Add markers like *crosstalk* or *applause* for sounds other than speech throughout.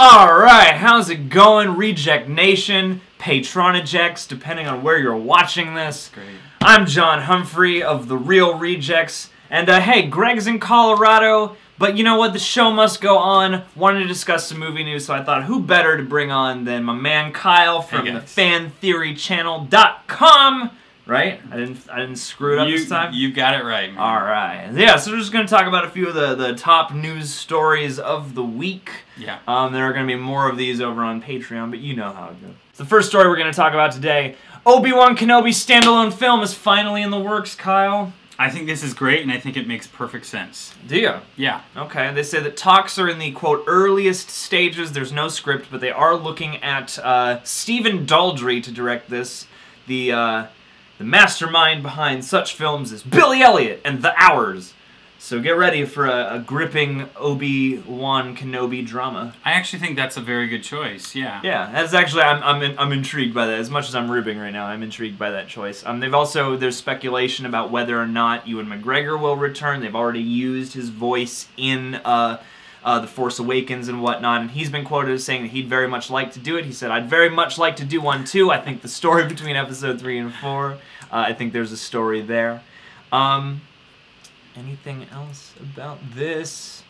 Alright, how's it going, Reject Nation, Patronijects, depending on where you're watching this. Great. I'm John Humphrey of The Reel Rejects, and uh, hey, Greg's in Colorado, but you know what, the show must go on. Wanted to discuss some movie news, so I thought who better to bring on than my man Kyle from Hey, the fantheorychannel.com, right? I didn't, I didn't screw it up you, this time? You got it right, man. All right. Yeah, so we're just going to talk about a few of the, the top news stories of the week. Yeah. Um, there are going to be more of these over on Patreon, but you know how it goes. So the first story we're going to talk about today, Obi-Wan Kenobi standalone film is finally in the works, Kyle. I think this is great, and I think it makes perfect sense. Do you? Yeah. Okay, they say that talks are in the, quote, earliest stages. There's no script, but they are looking at uh, Stephen Daldry to direct this. The, uh, the mastermind behind such films is Billy Elliot and The Hours. So get ready for a, a gripping Obi-Wan Kenobi drama. I actually think that's a very good choice. Yeah. Yeah, that's actually I'm I'm in, I'm intrigued by that. As much as I'm ribbing right now, I'm intrigued by that choice. Um, they've also there's speculation about whether or not Ewan McGregor will return. They've already used his voice in uh, uh, the Force Awakens and whatnot, and he's been quoted as saying that he'd very much like to do it. He said, "I'd very much like to do one too. I think the story *laughs* between Episode three and four, uh, I think there's a story there." Um, anything else about this?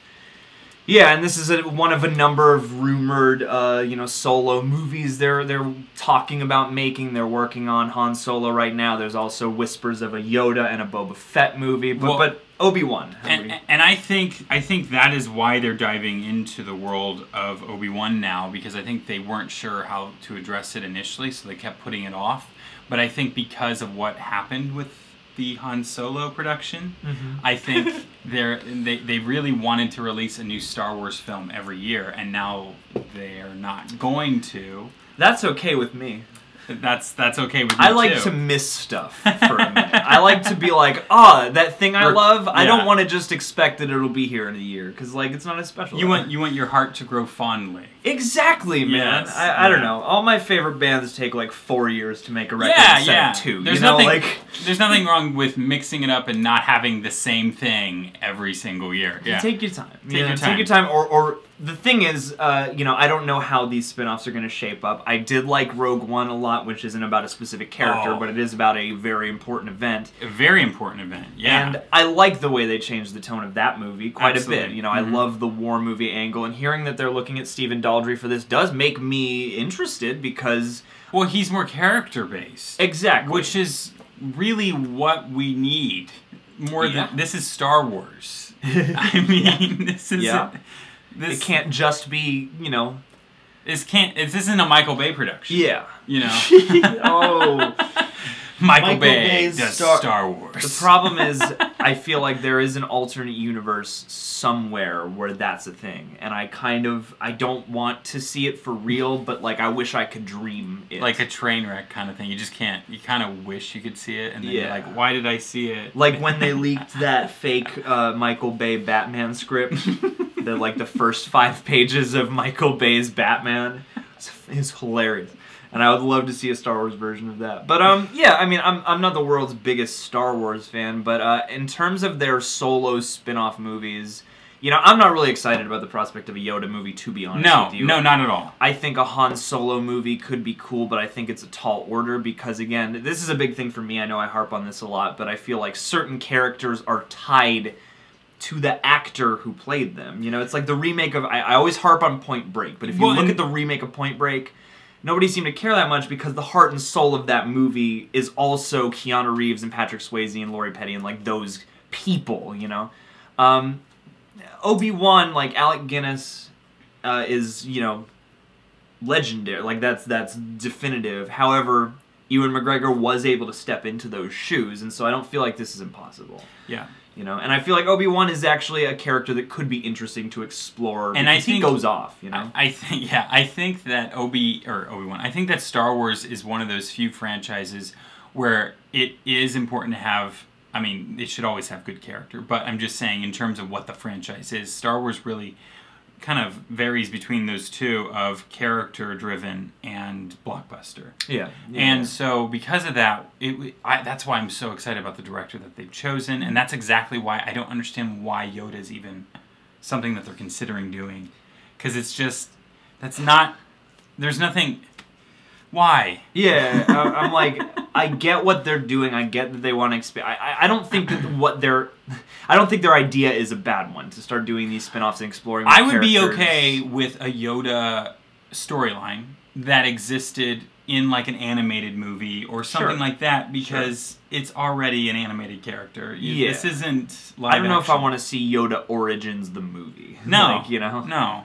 Yeah, and this is a, one of a number of rumored, uh, you know, solo movies they're they're talking about making. They're working on Han Solo right now. There's also whispers of a Yoda and a Boba Fett movie, but Well- but Obi Wan. And, and I think I think that is why they're diving into the world of Obi Wan now because I think they weren't sure how to address it initially, so they kept putting it off. But I think because of what happened with the Han Solo production, mm-hmm. I think *laughs* they're they they really wanted to release a new Star Wars film every year, and now they are not going to. That's okay with me. *laughs* That's that's okay with me I like too. to miss stuff *laughs* for a minute. I like to be like, ah, that thing I love. I don't want to just expect that it'll be here in a year because like it's not as special. You want you want your heart to grow fondly. Exactly, man. Yes, I, I don't know. All my favorite bands take like four years to make a record Yeah, instead yeah. of two. There's you know, nothing. like *laughs* there's nothing wrong with mixing it up and not having the same thing every single year. Yeah. take your time. Take you know, your Take time. your time. Or, or the thing is, uh, you know, I don't know how these spin-offs are going to shape up. I did like Rogue One a lot, which isn't about a specific character, Oh. but it is about a very important event. a very important event. Yeah. And I like the way they changed the tone of that movie quite a bit. You know, I Mhm. love the war movie angle, and hearing that they're looking at Stephen For this does make me interested because well, he's more character based, exactly, which is really what we need. More Yeah. than this is Star Wars. *laughs* I mean, this is Yeah. This it can't just be you know This can't. This isn't a Michael Bay production. yeah You know. *laughs* oh Michael, Michael Bay Bay's does Star- Star, Wars. the problem is i feel like there is an alternate universe somewhere where that's a thing and i kind of i don't want to see it for real but like i wish i could dream it like a train wreck kind of thing. You just can't. You kind of wish you could see it, and then Yeah. you're like, why did I see it? like when they leaked that fake uh, Michael Bay Batman script, the like the first five pages of Michael Bay's Batman, it's, it's hilarious, and I would love to see a Star Wars version of that. But um, yeah, I mean, I'm I'm not the world's biggest Star Wars fan, but uh, in terms of their solo spin-off movies, you know, I'm not really excited about the prospect of a Yoda movie. To be honest no, with you, no, not at all. I think a Han Solo movie could be cool, but I think it's a tall order because, again, this is a big thing for me. I know I harp on this a lot, but I feel like certain characters are tied to the actor who played them. You know, it's like the remake of. I, I always harp on Point Break, but if you Well, look at the remake of Point Break, nobody seemed to care that much because the heart and soul of that movie is also Keanu Reeves and Patrick Swayze and Lori Petty and like those people, you know? Um, Obi Wan, like Alec Guinness, uh, is you know legendary. Like that's that's definitive. However, Ewan McGregor was able to step into those shoes, and so I don't feel like this is impossible. Yeah. You know, and I feel like Obi Wan is actually a character that could be interesting to explore And I because he think- goes off. You know, I, I think yeah, I think that Obi or Obi Wan. I think that Star Wars is one of those few franchises where it is important to have. I mean, it should always have good character, but I'm just saying in terms of what the franchise is, Star Wars really kind of varies between those two of character driven and blockbuster. yeah. yeah. And so, because of that, it, I, that's why I'm so excited about the director that they've chosen, and that's exactly why I don't understand why Yoda is even something that they're considering doing, because it's just That's not. There's nothing. Why? Yeah, I'm like, I get what they're doing. I get that they want to expand. I, I- I don't think that what their, I don't think their idea is a bad one to start doing these spin-offs and exploring. I would be okay with a Yoda storyline that existed in like an animated movie or something Sure. like that because it's already an animated character. You- Yeah. This isn't I don't know if I want to see Yoda Origins the movie. *laughs* No. like, you know. No.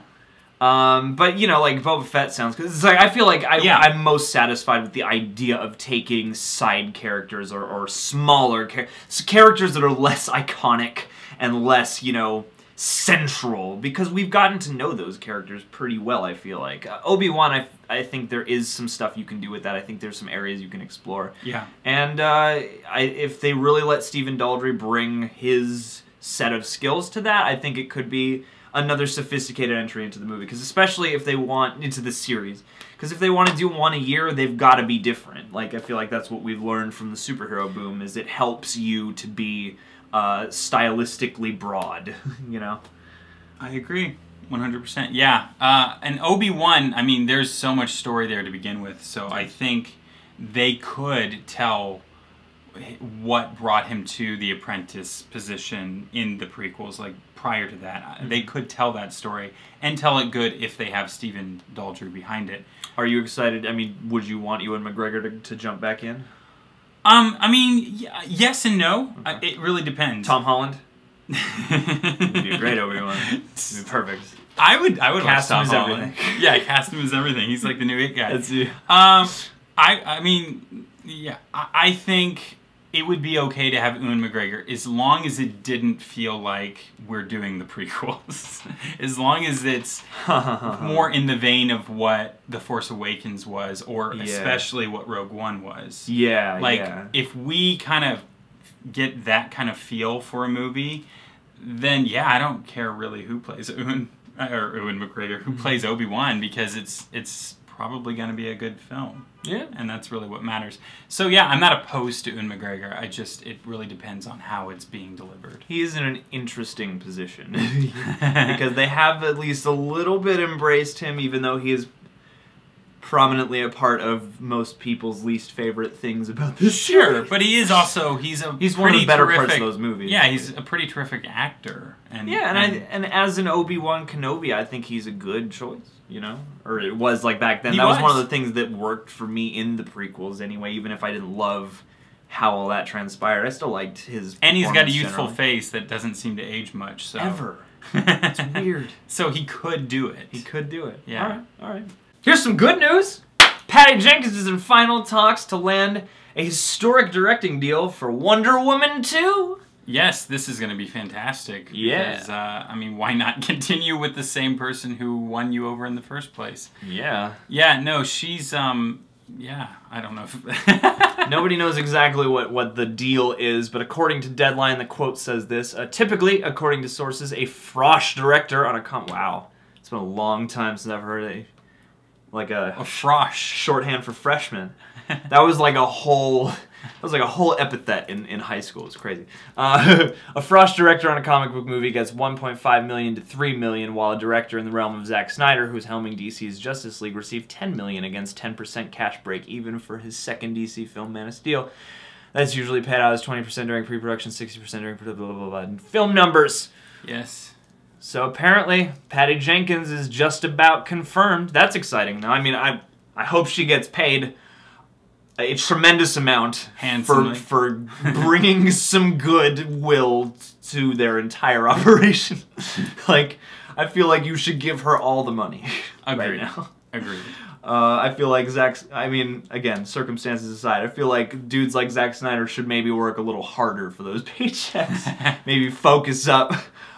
Um, but you know, like Boba Fett sounds because it's like I feel like I, Yeah. I'm most satisfied with the idea of taking side characters or, or smaller char- characters that are less iconic and less, you know, central because we've gotten to know those characters pretty well. I feel like uh, Obi Wan. I I think there is some stuff you can do with that. I think there's some areas you can explore. Yeah. And uh, I, if they really let Stephen Daldry bring his set of skills to that, I think it could be another sophisticated entry into the movie. Because especially if they want into the series, because if they want to do one a year, they've got to be different. Like I feel like that's what we've learned from the superhero boom is it helps you to be uh, stylistically broad. *laughs* You know. I agree. 100%. Yeah. Uh, and Obi Wan, I mean, there's so much story there to begin with. So I think they could tell what brought him to the apprentice position in the prequels, like prior to that. Uh, They could tell that story and tell it good if they have Stephen Daldry behind it. Are you excited? I mean, would you want Ewan McGregor to, to jump back in? Um, I mean, y- yes and no. Uh, it really depends. Tom Holland. *laughs* Would be great Obi-Wan. It'd be perfect. I would. I would Cast him Tom as Holland. everything. *laughs* Yeah, cast him as everything. He's like the new it guy. That's you. Um, I I mean, yeah, I, I think it would be okay to have Ewan McGregor as long as it didn't feel like we're doing the prequels. *laughs* as long as it's *laughs* more in the vein of what The Force Awakens was, or Yeah. especially what Rogue One was. Yeah, Like, yeah. if we kind of get that kind of feel for a movie, then yeah, I don't care really who plays Ewan or Ewan McGregor, Mm-hmm. who plays Obi Wan, because it's it's probably going to be a good film, Yeah. and that's really what matters. So yeah, I'm not opposed to Ewan McGregor. I just it really depends on how it's being delivered. He is in an interesting position *laughs* because they have at least a little bit embraced him, even though he is prominently a part of most people's least favorite things about this. Sure, series. but he is also he's a he's one of the better terrific, parts of those movies. Yeah, he's a pretty terrific actor, and yeah, and, I and as an Obi Wan Kenobi, I think he's a good choice. You know, or it was like back then. That was. one of the things that worked for me in the prequels. Anyway, even if I didn't love how all that transpired, I still liked his. and he's got a youthful generally. face that doesn't seem to age much. So Ever. *laughs* It's weird. so he could do it. He could do it. Yeah. All right. All right. Here's some good news. Patty Jenkins is in final talks to land a historic directing deal for Wonder Woman 2. Yes, this is going to be fantastic. Yeah. Because, uh, I mean, why not *laughs* continue with the same person who won you over in the first place? Yeah. Yeah, no, she's, um, yeah, I don't know. If *laughs* Nobody knows exactly what, what the deal is, but according to Deadline, the quote says this. Uh, typically, according to sources, a frosh director on a com. Wow. It's been a long time since I've heard a. Like a A frosh. shorthand for freshman. That was like a whole. That was like a whole epithet in, in high school. It's crazy. Uh, *laughs* a Frost director on a comic book movie gets 1.5 million to 3 million, while a director in the realm of Zack Snyder, who's helming DC's Justice League, received 10 million against 10% cash break even for his second DC film, Man of Steel. That's usually paid out as 20% during pre-production, 60% during blah blah blah. blah. Film numbers. Yes. So apparently, Patty Jenkins is just about confirmed. That's exciting. Now, I mean, I I hope she gets paid a tremendous amount for Handsomely. for bringing *laughs* some goodwill to their entire *laughs* operation. like, I feel like you should give her all the money *laughs* right Agreed. now. Agreed. Uh, I feel like Zack. I mean, again, circumstances aside, I feel like dudes like Zack Snyder should maybe work a little harder for those paychecks. maybe focus up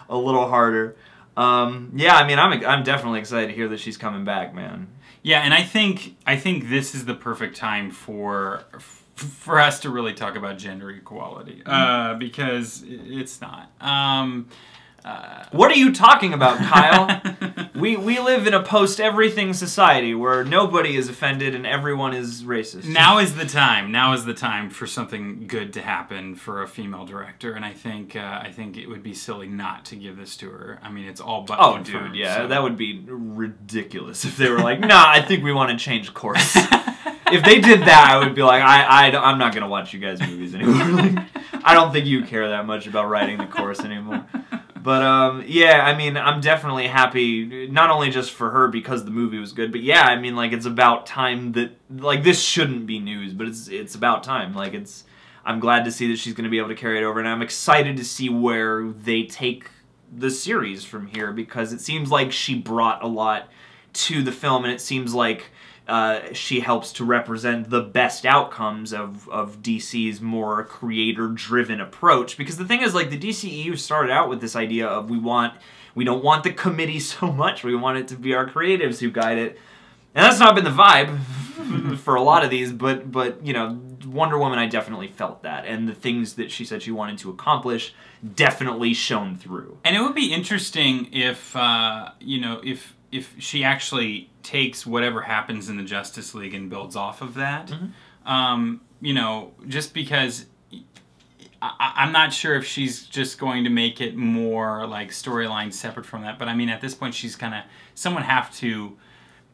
a little harder. Um, yeah, I mean, I'm I'm definitely excited to hear that she's coming back, man. Yeah, and I think I think this is the perfect time for for us to really talk about gender equality uh, because it's not. Um, Uh, What are you talking about, Kyle? *laughs* we we live in a post everything society where nobody is offended and everyone is racist. now is the time. Now is the time for something good to happen for a female director, and I think uh, I think it would be silly not to give this to her. I mean, it's all but Oh, dude, yeah, so- that would be ridiculous if they were like, "Nah, I think we want to change course." *laughs* if they did that, I would be like, "I, I, am not gonna watch you guys' movies anymore." *laughs* like, I don't think you care that much about writing the course anymore. But um, yeah, I mean, I'm definitely happy, not only just for her because the movie was good, but yeah, I mean, like it's about time that like this shouldn't be news, but it's it's about time. Like it's, I'm glad to see that she's going to be able to carry it over, and I'm excited to see where they take the series from here because it seems like she brought a lot to the film, and it seems like uh, she helps to represent the best outcomes of, of DC's more creator driven approach. Because the thing is, like, the DCEU started out with this idea of we want, we don't want the committee *laughs* so much, we want it to be our creatives who guide it. And that's not been the vibe *laughs* for a lot of these, but but you know, Wonder Woman, I definitely felt that, and the things that she said she wanted to accomplish definitely shone through. And it would be interesting if uh, you know if if she actually takes whatever happens in the Justice League and builds off of that. Mm-hmm. Um, you know, just because I, I'm not sure if she's just going to make it more like storyline separate from that. But I mean, at this point, she's kind of someone have to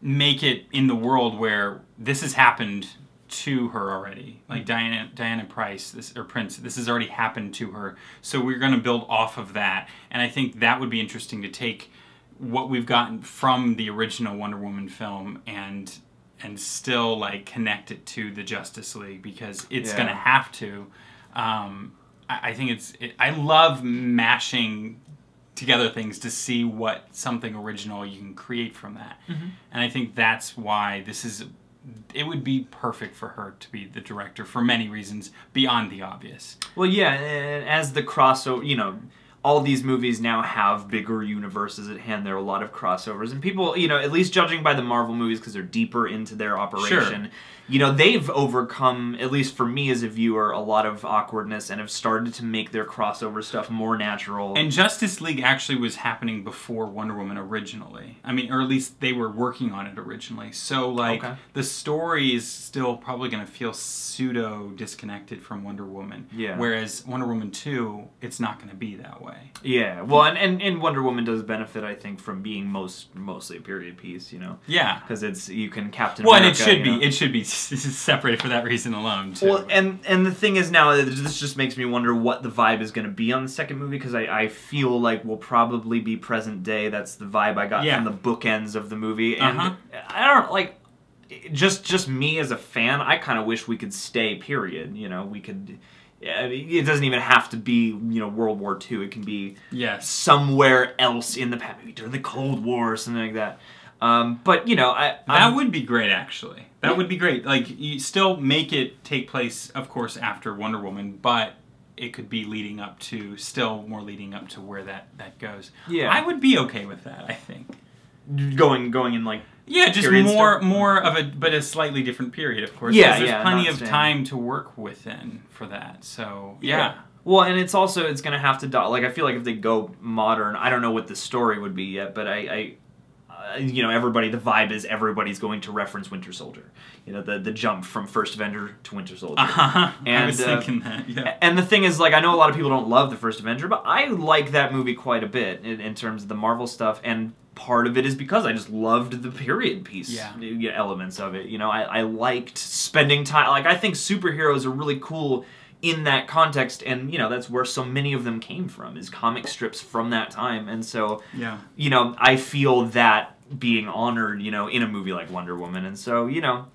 make it in the world where this has happened to her already. Like Diana Diana Price this or Prince, this has already happened to her. So we're going to build off of that. And I think that would be interesting to take what we've gotten from the original Wonder Woman film and and still like connect it to the Justice League because it's Yeah. going to have to. Um, I, I think it's. It, I love mashing together things to see what something original you can create from that, Mm-hmm. and I think that's why this is. It would be perfect for her to be the director for many reasons beyond the obvious. Well, yeah, as the crossover, you know, all these movies now have bigger universes at hand. There are a lot of crossovers, and people, you know, at least judging by the Marvel movies because they're deeper into their operation, you know, they've overcome, at least for me as a viewer, a lot of awkwardness and have started to make their crossover stuff more natural. And Justice League actually was happening before Wonder Woman originally. I mean, or at least they were working on it originally. So, like, Okay. the story is still probably going to feel pseudo disconnected from Wonder Woman. Yeah. Whereas Wonder Woman 2, it's not going to be that way. yeah, well, and, and, and Wonder Woman does benefit, I think, from being most mostly a period piece, you know, Yeah. because it's you can Captain. Well, and it should you be. It should be *laughs* separated for that reason alone, too. Well, and and the thing is now this just makes me wonder what the vibe is going to be on the second movie because I, I feel like we'll probably be present day. That's the vibe I got Yeah. from the bookends of the movie, and Uh-huh. I don't like just just me as a fan. I kind of wish we could stay. Period. You know, we could. I mean, It doesn't even have to be you know World War II. It can be yes. somewhere else in the past, maybe during the Cold War or something like that. Um, but you know, I That would be great, actually. That Yeah. would be great. Like, you still make it take place, of course, after Wonder Woman, but it could be leading up to, still more leading up to where that, that goes. Yeah. I would be okay with that, I think. going going in like Yeah, just more stuff. more of a, but a slightly different period, of course. Yeah, there's yeah, plenty of time to work within for that. So, yeah. Well, and it's also it's gonna have to do- like I feel like if they go modern, I don't know what the story would be yet, but I, I you know, everybody the vibe is everybody's going to reference Winter Soldier. You know, the the jump from First Avenger to Winter Soldier. Uh-huh. *laughs* I And, was uh, thinking that, yeah. And the thing is, like, I know a lot of people don't love the first Avenger, but I like that movie quite a bit in, in terms of the Marvel stuff. And part of it is because I just loved the period piece Yeah. elements of it. You know, I, I liked spending time. Like, I think superheroes are really cool in that context, and you know, that's where so many of them came from is comic strips from that time. And so, Yeah. you know, I feel that being honored, you know, in a movie like Wonder Woman. And so, you know,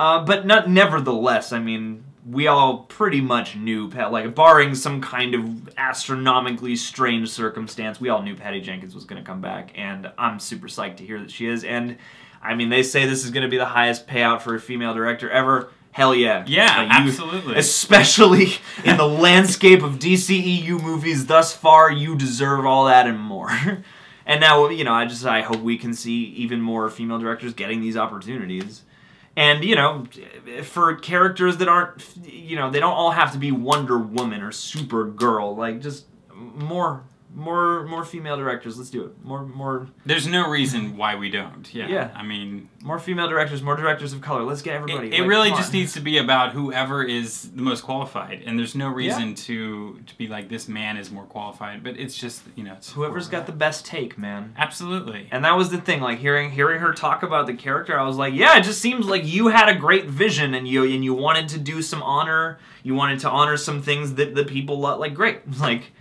uh, but not nevertheless, I mean, we all pretty much knew, Pat, like, barring some kind of astronomically strange circumstance, we all knew Patty Jenkins was going to come back. And I'm super psyched to hear that she is. And, I mean, they say this is going to be the highest payout for a female director ever. Hell yeah. Yeah, Like, you- absolutely. especially *laughs* in the landscape of DCEU movies thus far, you deserve all that and more. *laughs* and now, you know, I just I hope we can see even more female directors getting these opportunities. And you know, for characters that aren't, you know, they don't all have to be Wonder Woman or Supergirl. Like just more more more female directors. Let's do it. More more There's no reason why we don't. Yeah. Yeah. I mean, more female directors. More directors of color. Let's get everybody. it, it Like, really just on. needs to be about whoever is the most qualified, and there's no reason to to be like this man is more qualified. But it's just you know, it's whoever's got the best take, man. absolutely. And that was the thing, like hearing hearing her talk about the character, I was like, yeah, it just seems like you had a great vision and you and you wanted to do some honor, you wanted to honor some things that the people like. Great, *laughs* like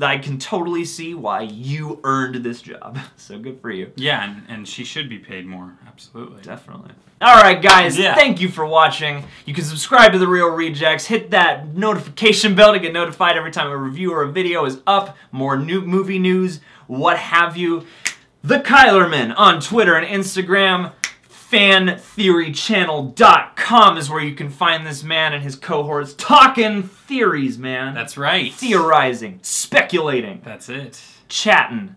I can totally see why you earned this job. *laughs* So good for you. Yeah, and, and she should be paid more. Absolutely. Definitely. All right, guys. Yeah. Thank you for watching. You can subscribe to the Reel Rejects. Hit that notification bell to get notified every time a review or a video is up. More new movie news, what have you. The Kylerman on Twitter and Instagram. FanTheoryChannel.com is where you can find this man and his cohorts talking theories, man. That's right. theorizing, speculating That's it. chatting.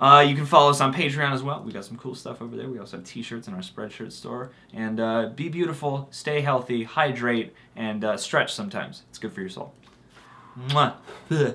Uh, you can follow us on Patreon as well. We got some cool stuff over there. We also have T-shirts in our Spreadshirt store. And uh, be beautiful, stay healthy, hydrate, and uh, stretch sometimes. It's good for your soul. Mwah. *laughs*